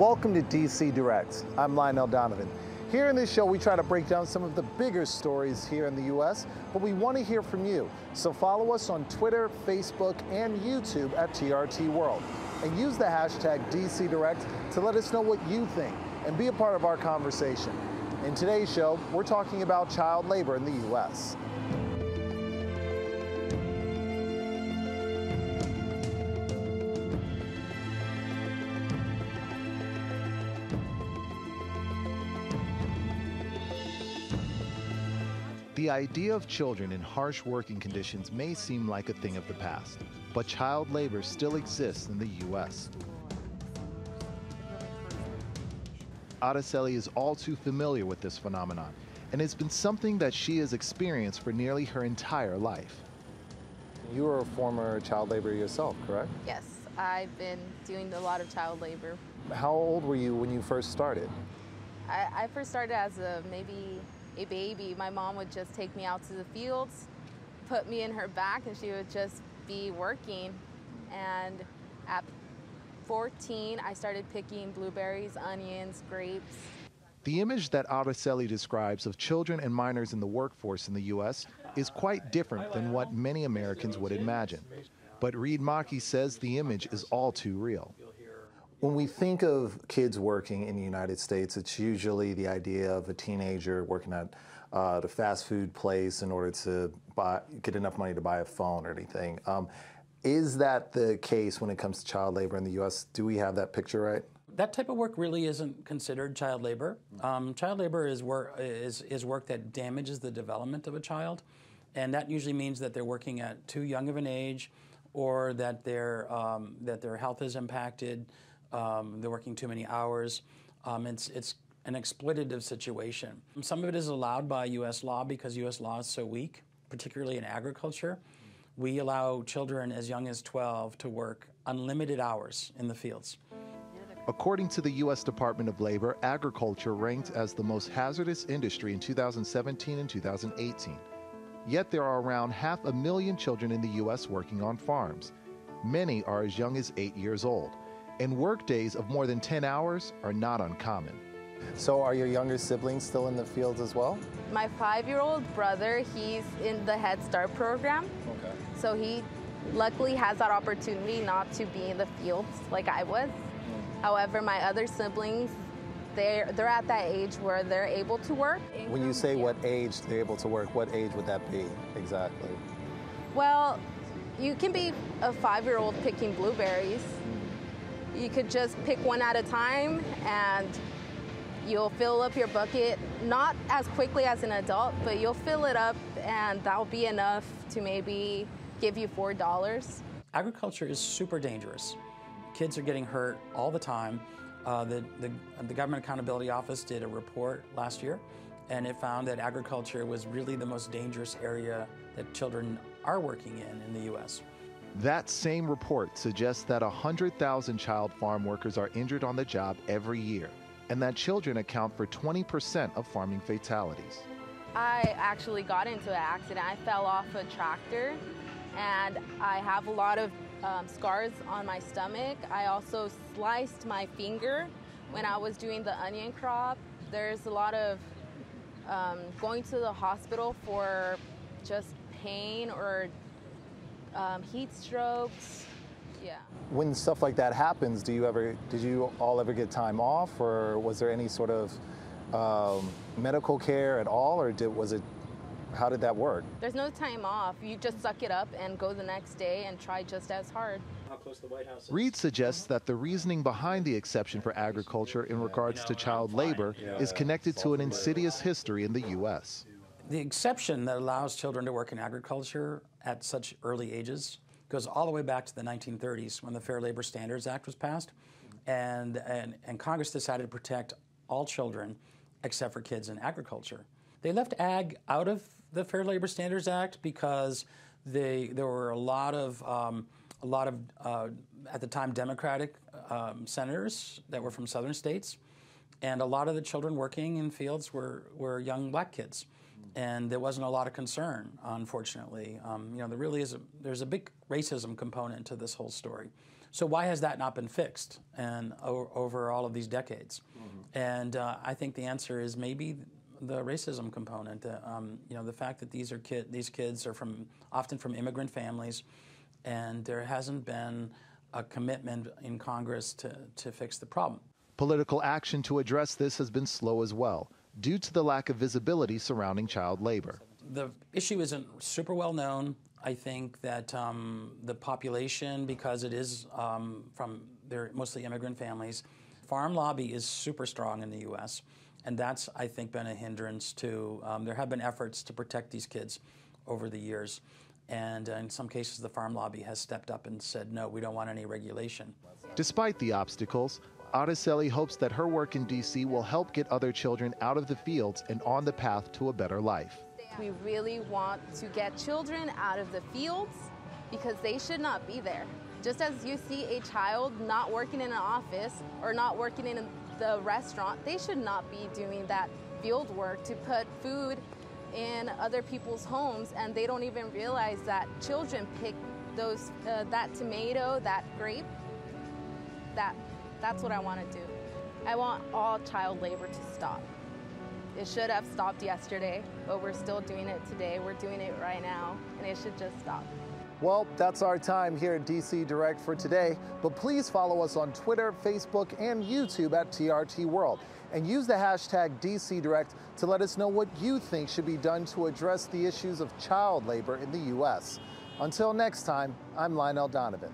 Welcome to DC Direct. I'm Lionel Donovan. Here in this show, we try to break down some of the bigger stories here in the U.S., but we want to hear from you. So follow us on Twitter, Facebook, and YouTube at TRT World. And use the hashtag DC Direct to let us know what you think and be a part of our conversation. In today's show, we're talking about child labor in the U.S. The idea of children in harsh working conditions may seem like a thing of the past, but child labor still exists in the U.S. Araceli is all too familiar with this phenomenon, and it's been something that she has experienced for nearly her entire life. You were a former child laborer yourself, correct? Yes, I've been doing a lot of child labor. How old were you when you first started? I, I first started as a maybe a baby, my mom would just take me out to the fields, put me in her back, and she would just be working. And at 14, I started picking blueberries, onions, grapes. The image that Araceli describes of children and minors in the workforce in the U.S. is quite different than what many Americans would imagine. But Reid Maki says the image is all too real. When we think of kids working in the United States, it's usually the idea of a teenager working at uh, the fast food place in order to buy, get enough money to buy a phone or anything. Um, is that the case when it comes to child labor in the U.S.? Do we have that picture right? That type of work really isn't considered child labor. Um, child labor is work is, is work that damages the development of a child, and that usually means that they're working at too young of an age, or that their um, that their health is impacted. Um, they're working too many hours. Um, it's, it's an exploitative situation. Some of it is allowed by U.S. law because U.S. law is so weak, particularly in agriculture. We allow children as young as 12 to work unlimited hours in the fields. According to the U.S. Department of Labor, agriculture ranked as the most hazardous industry in 2017 and 2018. Yet there are around half a million children in the U.S. working on farms. Many are as young as eight years old and work days of more than 10 hours are not uncommon. So are your younger siblings still in the fields as well? My five-year-old brother, he's in the Head Start program. Okay. So he luckily has that opportunity not to be in the fields like I was. Mm. However, my other siblings, they're, they're at that age where they're able to work. When you say what age they're able to work, what age would that be exactly? Well, you can be a five-year-old picking blueberries. You could just pick one at a time and you'll fill up your bucket, not as quickly as an adult, but you'll fill it up and that'll be enough to maybe give you $4. Agriculture is super dangerous. Kids are getting hurt all the time. Uh, the, the, the Government Accountability Office did a report last year and it found that agriculture was really the most dangerous area that children are working in in the U.S. That same report suggests that 100,000 child farm workers are injured on the job every year, and that children account for 20% of farming fatalities. I actually got into an accident. I fell off a tractor, and I have a lot of um, scars on my stomach. I also sliced my finger when I was doing the onion crop. There's a lot of um, going to the hospital for just pain or um, heat strokes. Yeah. When stuff like that happens, do you ever, did you all ever get time off, or was there any sort of um, medical care at all, or did, was it, how did that work? There's no time off. You just suck it up and go the next day and try just as hard. Reid suggests that the reasoning behind the exception for agriculture in regards to child labor is connected to an insidious history in the U.S. The exception that allows children to work in agriculture at such early ages goes all the way back to the 1930s when the Fair Labor Standards Act was passed, and, and, and Congress decided to protect all children except for kids in agriculture. They left ag out of the Fair Labor Standards Act because they, there were a lot of, um, a lot of uh, at the time, Democratic um, senators that were from southern states, and a lot of the children working in fields were, were young black kids and there wasn't a lot of concern, unfortunately. Um, you know, there really is a, there's a big racism component to this whole story. So why has that not been fixed and over all of these decades? Mm-hmm. And uh, I think the answer is maybe the racism component. Uh, um, you know, the fact that these are kid, these kids are from often from immigrant families, and there hasn't been a commitment in Congress to, to fix the problem. Political action to address this has been slow as well, due to the lack of visibility surrounding child labor. The issue isn't super well known. I think that um, the population, because it is um, from they're mostly immigrant families, farm lobby is super strong in the U.S. And that's, I think, been a hindrance to. Um, there have been efforts to protect these kids over the years. And uh, in some cases, the farm lobby has stepped up and said, no, we don't want any regulation. Despite the obstacles, Araceli hopes that her work in D.C. will help get other children out of the fields and on the path to a better life. We really want to get children out of the fields because they should not be there. Just as you see a child not working in an office or not working in the restaurant, they should not be doing that field work to put food in other people's homes and they don't even realize that children pick those uh, that tomato, that grape. That that's what I want to do. I want all child labor to stop. It should have stopped yesterday, but we're still doing it today. We're doing it right now, and it should just stop. Well, that's our time here at DC Direct for today, but please follow us on Twitter, Facebook, and YouTube at TRT World. And use the hashtag DC Direct to let us know what you think should be done to address the issues of child labor in the U.S. Until next time, I'm Lionel Donovan.